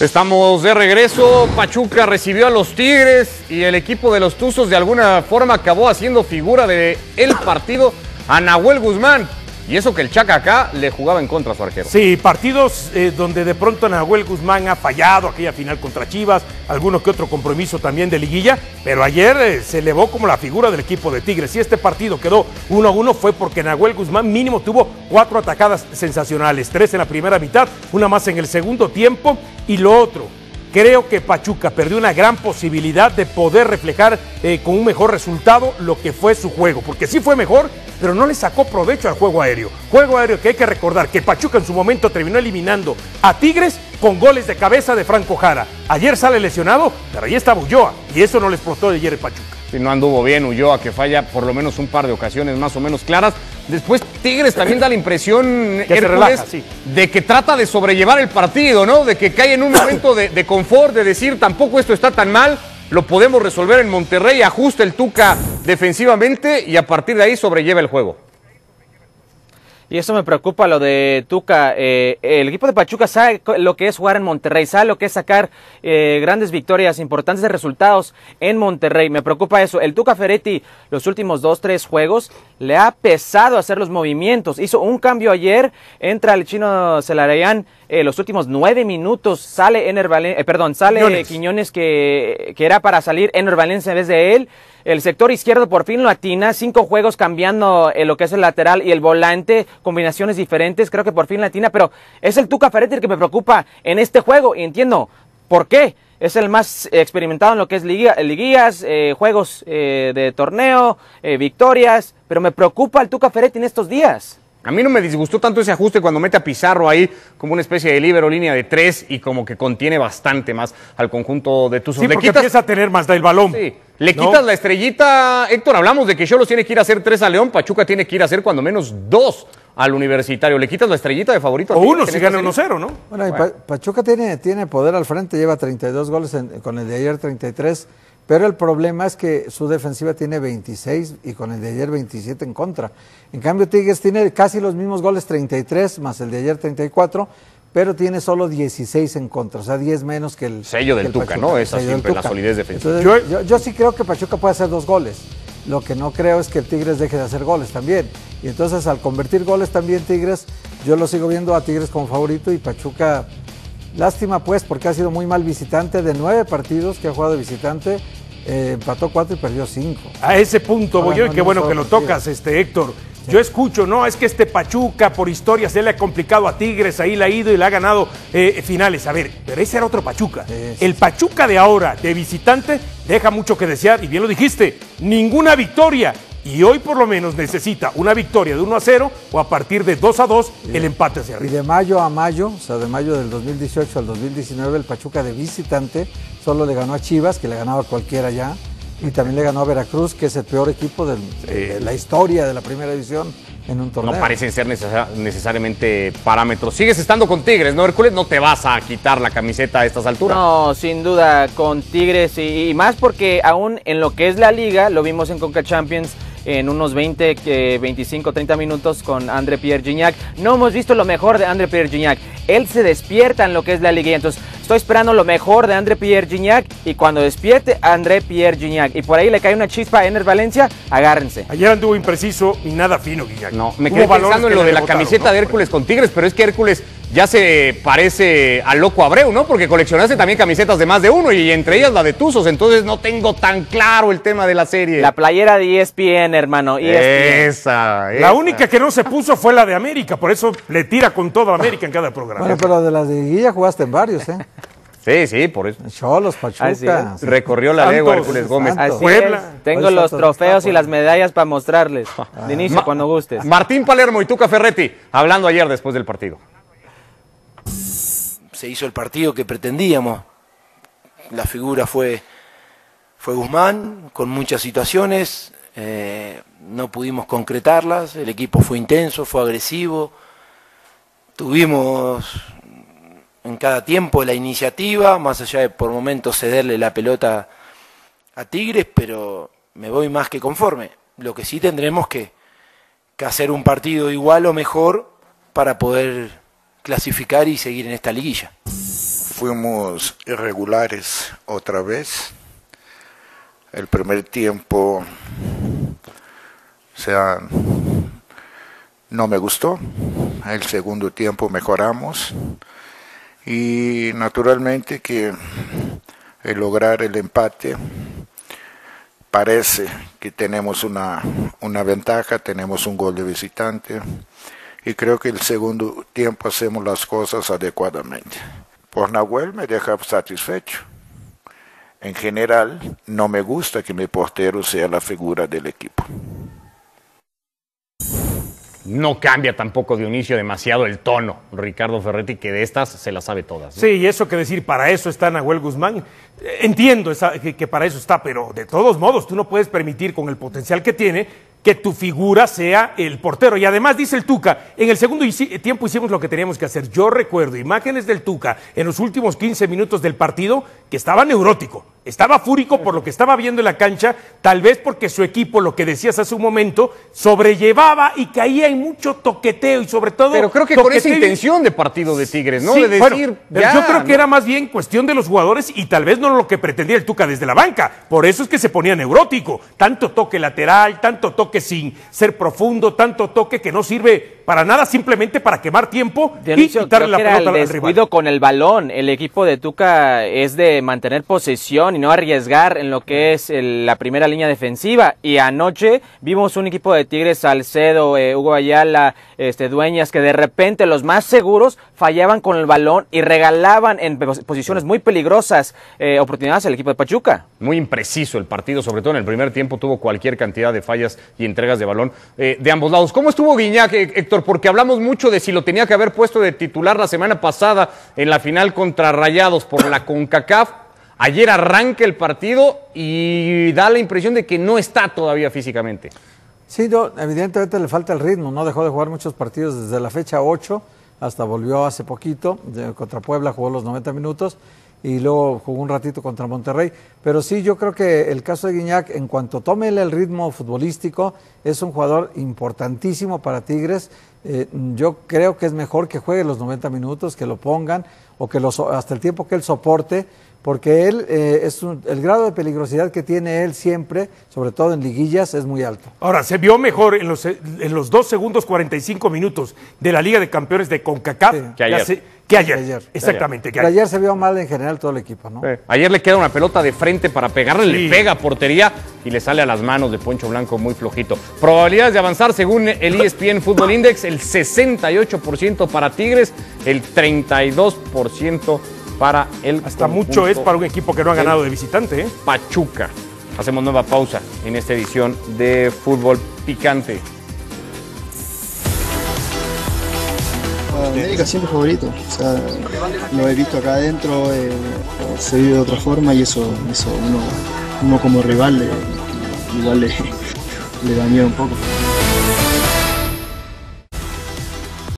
Estamos de regreso. Pachuca recibió a los Tigres y el equipo de los Tuzos de alguna forma acabó haciendo figura de el partido a Nahuel Guzmán. Y eso que el Chaca acá le jugaba en contra a su arquero. Sí, partidos eh, donde de pronto Nahuel Guzmán ha fallado, aquella final contra Chivas, alguno que otro compromiso también de liguilla, pero ayer eh, se elevó como la figura del equipo de Tigres. Y este partido quedó 1 a 1 fue porque Nahuel Guzmán mínimo tuvo cuatro atacadas sensacionales, tres en la primera mitad, una más en el segundo tiempo y lo otro. Creo que Pachuca perdió una gran posibilidad de poder reflejar eh, con un mejor resultado lo que fue su juego, porque sí fue mejor, pero no le sacó provecho al juego aéreo. Juego aéreo que hay que recordar que Pachuca en su momento terminó eliminando a Tigres con goles de cabeza de Franco Jara. Ayer sale lesionado, pero ahí estaba Ulloa y eso no le explotó de ayer Pachuca. Si no anduvo bien Ulloa, que falla por lo menos un par de ocasiones más o menos claras. Después Tigres también da la impresión, Que se Hércules, relaja, sí. de que trata de sobrellevar el partido, ¿no? De que cae en un momento de, de confort, de decir tampoco esto está tan mal, lo podemos resolver en Monterrey, ajusta el Tuca defensivamente y a partir de ahí sobrelleva el juego. Y eso me preocupa lo de Tuca. Eh, el equipo de Pachuca sabe lo que es jugar en Monterrey, sabe lo que es sacar eh, grandes victorias, importantes resultados en Monterrey. Me preocupa eso. El Tuca Ferretti, los últimos dos, tres juegos, le ha pesado hacer los movimientos. Hizo un cambio ayer, entra el chino Celarayán, eh, los últimos nueve minutos sale Ener Valen- eh, perdón, sale Quiñones. Quiñones que, que era para salir Ener Valencia en vez de él. El sector izquierdo por fin lo atina, cinco juegos cambiando eh, lo que es el lateral y el volante, combinaciones diferentes, creo que por fin la atina, pero es el Tuca Ferretti el que me preocupa en este juego y entiendo por qué. Es el más experimentado en lo que es liga- liguillas, eh, juegos eh, de torneo, eh, victorias, pero me preocupa el Tuca Ferretti en estos días. A mí no me disgustó tanto ese ajuste cuando mete a Pizarro ahí como una especie de libero línea de tres y como que contiene bastante más al conjunto de Tuzos. Sí, Le porque quitas- empieza a tener más del balón. Sí. Le ¿no? quitas la estrellita, Héctor, hablamos de que Cholos tiene que ir a hacer tres a León, Pachuca tiene que ir a hacer cuando menos dos al universitario. Le quitas la estrellita de favorito. O uno si gana serie? 1-0, ¿no? Bueno, y Pa- Pachuca tiene, tiene poder al frente, lleva 32 goles en- con el de ayer 33, pero el problema es que su defensiva tiene 26 y con el de ayer 27 en contra. En cambio, Tigres tiene casi los mismos goles, 33 más el de ayer 34, pero tiene solo 16 en contra, o sea, 10 menos que el Sello del que el Tuca, ¿no? Esa del siempre, la Tuca. solidez defensiva. Entonces, Yo- yo, yo sí creo que Pachuca puede hacer dos goles. Lo que no creo es que el Tigres deje de hacer goles también. Y entonces al convertir goles también Tigres, yo lo sigo viendo a Tigres como favorito y Pachuca, lástima pues porque ha sido muy mal visitante. De nueve partidos que ha jugado de visitante, eh, empató cuatro y perdió cinco. A ese punto voy yo y qué no bueno que lo tocas, este Héctor. Yo escucho, no, es que este Pachuca por historia se le ha complicado a Tigres, ahí le ha ido y le ha ganado eh, finales. A ver, pero ese era otro Pachuca. Sí, sí. El Pachuca de ahora, de visitante, deja mucho que desear y bien lo dijiste, ninguna victoria. Y hoy por lo menos necesita una victoria de 1 a 0 o a partir de 2 a 2 el empate hacia Y arriba. de mayo a mayo, o sea, de mayo del 2018 al 2019, el Pachuca de visitante solo le ganó a Chivas, que le ganaba a cualquiera ya, y también le ganó a Veracruz, que es el peor equipo del- de la historia de la primera división en un torneo. No parecen ser necesa- necesariamente parámetros. Sigues estando con Tigres, ¿no, Hércules? No te vas a quitar la camiseta a estas alturas. No, sin duda, con Tigres y, y más porque aún en lo que es la liga, lo vimos en Conca Champions en unos 20, que 25, 30 minutos con André Pierre Gignac. No hemos visto lo mejor de André Pierre Gignac. Él se despierta en lo que es la liga. Entonces, estoy esperando lo mejor de André Pierre Gignac y cuando despierte André Pierre Gignac y por ahí le cae una chispa a Ener Valencia, agárrense. Ayer anduvo impreciso y nada fino, Guiñac. No, me quedé pensando en lo de la camiseta ¿no? de Hércules con Tigres, pero es que Hércules ya se parece al loco Abreu, ¿no? Porque coleccionaste también camisetas de más de uno y entre ellas la de Tuzos, entonces no tengo tan claro el tema de la serie. La playera de ESPN, hermano. ESPN. Esa, La esa. única que no se puso fue la de América, por eso le tira con todo a América en cada programa. Bueno, pero de las de Guilla jugaste en varios, ¿eh? Sí, sí, por eso. Cholos, Pachuca. Así es. Recorrió la legua Hércules Gómez. Así Puebla. es. Tengo Hoy los trofeos y las medallas para mostrarles. De inicio, Ma- cuando gustes. Martín Palermo y Tuca Ferretti, hablando ayer después del partido. Se hizo el partido que pretendíamos. La figura fue, fue Guzmán, con muchas situaciones, eh, no pudimos concretarlas, el equipo fue intenso, fue agresivo, tuvimos en cada tiempo la iniciativa, más allá de por momentos cederle la pelota a Tigres, pero me voy más que conforme. Lo que sí tendremos que, que hacer un partido igual o mejor para poder clasificar y seguir en esta liguilla. fuimos irregulares otra vez. El primer tiempo, sea, no me gustó. El segundo tiempo mejoramos y naturalmente que el lograr el empate parece que tenemos una, una ventaja, tenemos un gol de visitante y creo que el segundo tiempo hacemos las cosas adecuadamente. Por Nahuel me deja satisfecho. En general, no me gusta que mi portero sea la figura del equipo. No cambia tampoco Dionisio demasiado el tono, Ricardo Ferretti, que de estas se las sabe todas. ¿no? Sí, y eso que decir, para eso está Nahuel Guzmán. Entiendo esa- que, que para eso está, pero de todos modos, tú no puedes permitir con el potencial que tiene que tu figura sea el portero. Y además, dice el Tuca, en el segundo tiempo hicimos lo que teníamos que hacer. Yo recuerdo imágenes del Tuca en los últimos 15 minutos del partido que estaba neurótico. Estaba fúrico por lo que estaba viendo en la cancha, tal vez porque su equipo, lo que decías hace un momento, sobrellevaba y caía en mucho toqueteo y sobre todo... Pero creo que con esa intención de partido de Tigres, ¿no? Sí, de bueno, decir, ya, yo creo que era más bien cuestión de los jugadores y tal vez no lo que pretendía el Tuca desde la banca. Por eso es que se ponía neurótico. Tanto toque lateral, tanto toque sin ser profundo, tanto toque que no sirve para nada, simplemente para quemar tiempo y quitarle la pelota el al rival. con el balón. El equipo de Tuca es de mantener posesión y no arriesgar en lo que es el- la primera línea defensiva. Y anoche vimos un equipo de Tigres, Salcedo, eh, Hugo Ayala, este, Dueñas, que de repente los más seguros fallaban con el balón y regalaban en pos- posiciones muy peligrosas eh, oportunidades al equipo de Pachuca. Muy impreciso el partido, sobre todo en el primer tiempo tuvo cualquier cantidad de fallas y entregas de balón eh, de ambos lados. ¿Cómo estuvo Guiñac, eh, Héctor? Porque hablamos mucho de si lo tenía que haber puesto de titular la semana pasada en la final contra Rayados por la CONCACAF. Ayer arranca el partido y da la impresión de que no está todavía físicamente. Sí, evidentemente le falta el ritmo, no dejó de jugar muchos partidos desde la fecha 8 hasta volvió hace poquito, contra Puebla jugó los 90 minutos y luego jugó un ratito contra Monterrey. Pero sí, yo creo que el caso de Guiñac, en cuanto tome el ritmo futbolístico, es un jugador importantísimo para Tigres. Eh, yo creo que es mejor que juegue los 90 minutos, que lo pongan o que los, hasta el tiempo que él soporte, porque él eh, es un- el grado de peligrosidad que tiene él siempre, sobre todo en liguillas, es muy alto. Ahora, se vio mejor en los, en los dos segundos 45 minutos de la Liga de Campeones de CONCACAF Sí. Que ayer. se- que ayer. Exactamente, que Pero ayer. ayer se vio mal en general todo el equipo, ¿no? Ayer le queda una pelota de frente para pegarle, Sí. le pega a portería y le sale a las manos de Poncho Blanco muy flojito. Probabilidades de avanzar según el ESPN Fútbol Index, el 68% para Tigres, el 32% para el Hasta mucho es para un equipo que no ha ganado de visitante, ¿eh? Pachuca. Hacemos nueva pausa en esta edición de Fútbol Picante. América siempre favorito, o sea, lo he visto acá adentro, eh, se vive de otra forma y eso, eso uno, uno como rival le- igual le, le da miedo un poco.